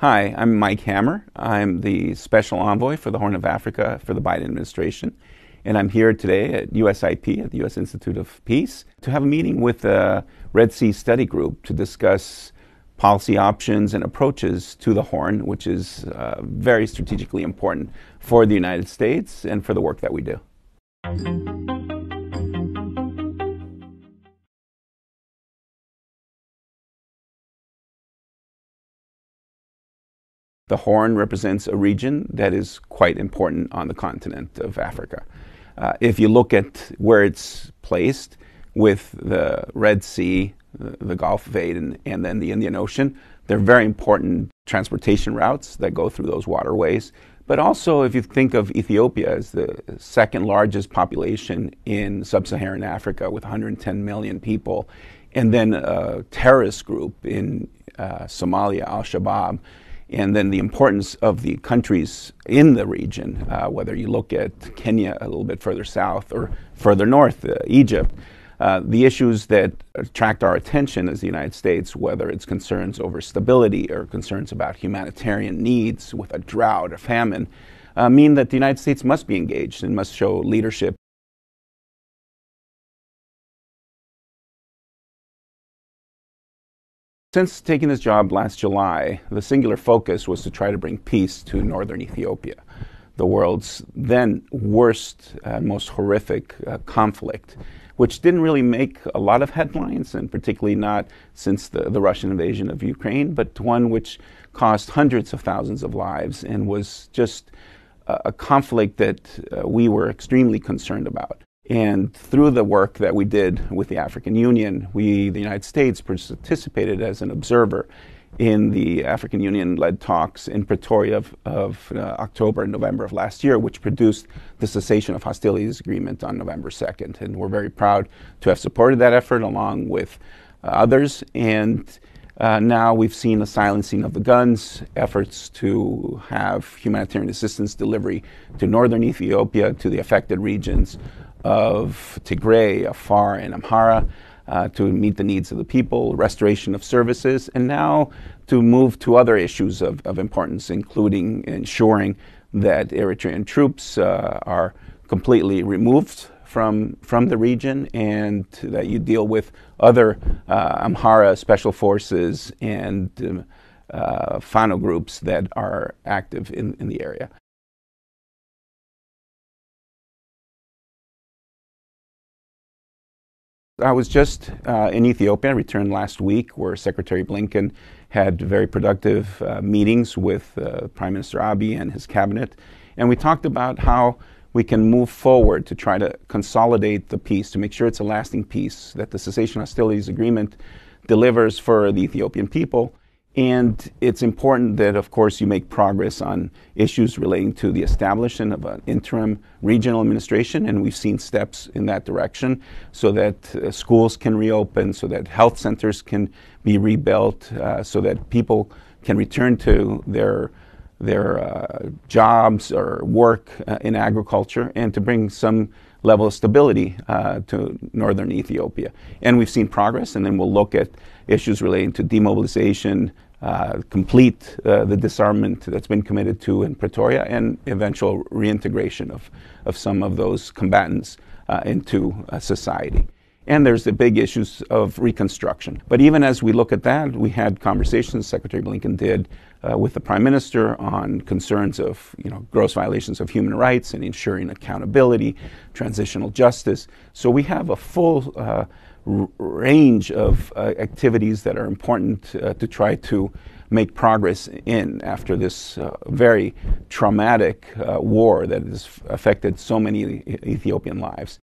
Hi, I'm Mike Hammer. I'm the Special Envoy for the Horn of Africa for the Biden administration. And I'm here today at USIP, at the U.S. Institute of Peace, to have a meeting with the Red Sea Study Group to discuss policy options and approaches to the Horn, which is uh, very strategically important for the United States and for the work that we do. The Horn represents a region that is quite important on the continent of Africa. Uh, if you look at where it's placed with the Red Sea, the, Gulf of Aden, and then the Indian Ocean, they're very important transportation routes that go through those waterways. But also, if you think of Ethiopia as the second largest population in sub Saharan Africa with 110 million people, and then a terrorist group in uh, Somalia, Al Shabaab, and then the importance of the countries in the region, uh, whether you look at Kenya a little bit further south or further north, uh, Egypt. Uh, the issues that attract our attention as the United States, whether it's concerns over stability or concerns about humanitarian needs with a drought or famine, uh, mean that the United States must be engaged and must show leadership Since taking this job last July, the singular focus was to try to bring peace to northern Ethiopia, the world's then worst and most horrific uh, conflict, which didn't really make a lot of headlines, and particularly not since the, the Russian invasion of Ukraine, but one which cost hundreds of thousands of lives and was just a, a conflict that uh, we were extremely concerned about. And through the work that we did with the African Union, we, the United States, participated as an observer in the African Union led talks in Pretoria of, of uh, October and November of last year, which produced the cessation of hostilities agreement on November 2nd. And we're very proud to have supported that effort along with uh, others. And uh, now we've seen a silencing of the guns, efforts to have humanitarian assistance delivery to northern Ethiopia, to the affected regions of Tigray, Afar, and Amhara uh, to meet the needs of the people, restoration of services, and now to move to other issues of, of importance, including ensuring that Eritrean troops uh, are completely removed from from the region, and that you deal with other uh, Amhara special forces and um, uh, Fano groups that are active in, in the area. I was just uh, in Ethiopia, I returned last week, where Secretary Blinken had very productive uh, meetings with uh, Prime Minister Abiy and his cabinet. And we talked about how we can move forward to try to consolidate the peace, to make sure it's a lasting peace, that the cessation of hostilities agreement delivers for the Ethiopian people, and it's important that, of course, you make progress on issues relating to the establishment of an interim regional administration, and we've seen steps in that direction so that uh, schools can reopen, so that health centers can be rebuilt, uh, so that people can return to their their uh, jobs or work uh, in agriculture, and to bring some level of stability uh, to northern Ethiopia. And we've seen progress, and then we'll look at issues relating to demobilization, uh, complete uh, the disarmament that's been committed to in Pretoria and eventual reintegration of, of some of those combatants uh, into society. And there's the big issues of reconstruction. But even as we look at that, we had conversations, Secretary Blinken did, uh, with the Prime Minister on concerns of you know, gross violations of human rights and ensuring accountability, transitional justice. So we have a full uh, range of uh, activities that are important uh, to try to make progress in after this uh, very traumatic uh, war that has affected so many Ethiopian lives.